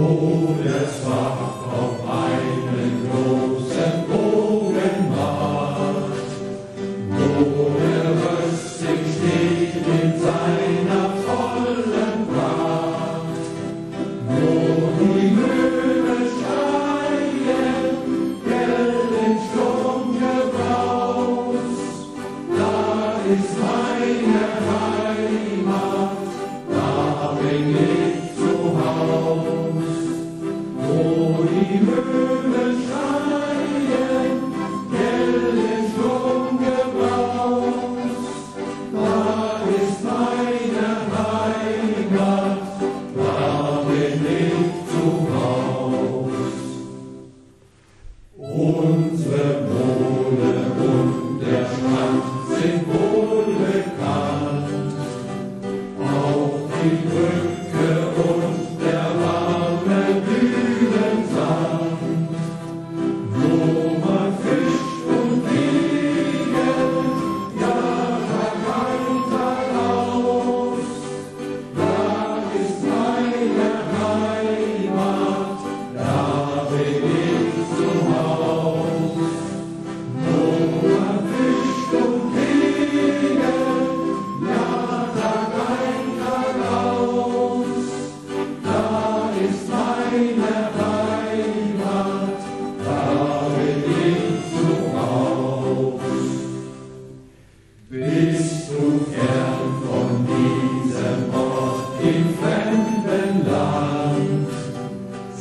Oh, das war Happy birthday.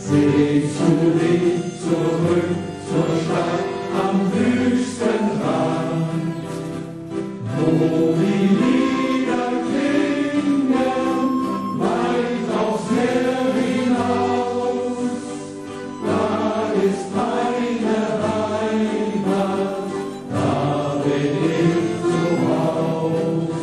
Sehnst du dich zurück zur Stadt am höchsten Rand, wo die Lieder klingen, weit aufs Meer hinaus. Da ist meine Heimat, da bin ich zu Haus.